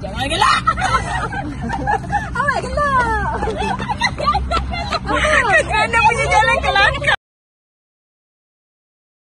再来一个啦